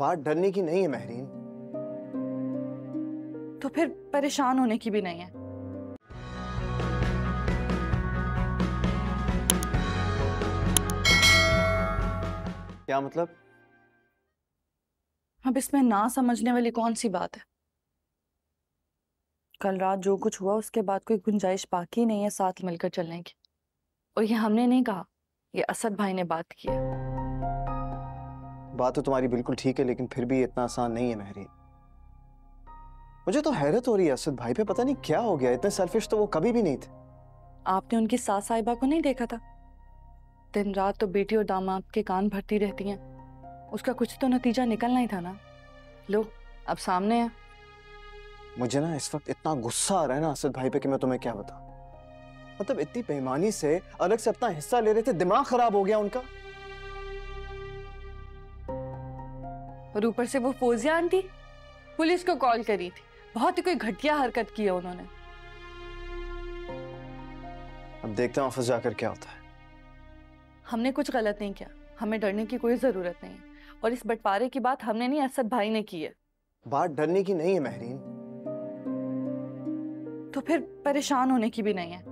बात डरने की नहीं है महरीन। तो फिर परेशान होने की भी नहीं है। क्या मतलब? अब इसमें ना समझने वाली कौन सी बात है? कल रात जो कुछ हुआ उसके बाद कोई गुंजाइश बाकी नहीं है साथ मिलकर चलने की। और ये हमने नहीं कहा ये असद भाई ने बात की है। बात तो तुम्हारी बिल्कुल ठीक है लेकिन फिर भी इतना आसान नहीं है महरीन मुझे तो हैरत हो रही है असद भाई पे पता नहीं क्या हो गया इतने सेल्फिश तो वो कभी भी नहीं थे। आपने उनकी सास साहिबा को नहीं देखा था? दिन रात तो बेटी और दामाद के कान भरती रहती हैं। उसका कुछ तो नतीजा निकलना ही था ना। लो अब सामने है। मुझे ना इस वक्त इतना गुस्सा आ रहा है ना असद भाई पे कि मैं तुम्हें क्या बताऊँ? मतलब इतनी बेईमानी से अलग से अपना हिस्सा ले रहे थे दिमाग खराब हो गया उनका। और ऊपर से वो फोजिया आंटी पुलिस को कॉल करी थी। बहुत ही कोई घटिया हरकत की है उन्होंने। अब देखते हैं ऑफ़िस जाकर क्या होता है। हमने कुछ गलत नहीं किया। हमें डरने की कोई ज़रूरत नहीं है। और इस बंटवारे की बात हमने नहीं असद भाई ने की है। बात डरने की नहीं है महरीन। तो फिर परेशान होने की भी नहीं है।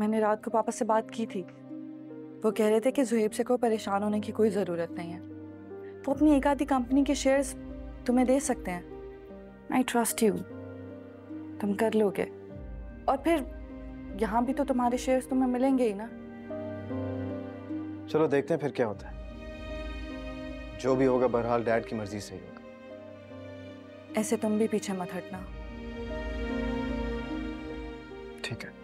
मैंने रात को पापा से बात की थी। वो कह रहे थे कि जुहेब से कोई परेशान होने की कोई ज़रूरत नहीं है। वो अपनी एक आधी कंपनी के शेयर्स तुम्हें दे सकते हैं। आई ट्रस्ट यू तुम कर लोगे। और फिर यहाँ भी तो तुम्हारे शेयर्स तुम्हें मिलेंगे ही ना। चलो देखते हैं फिर क्या होता है। जो भी होगा बहरहाल डैड की मर्ज़ी से ही होगा। ऐसे तुम भी पीछे मत हटना। ठीक है।